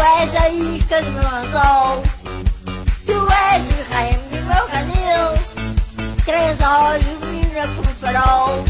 és aí que es meu anzol. Tu és o rei canil. Três com farol.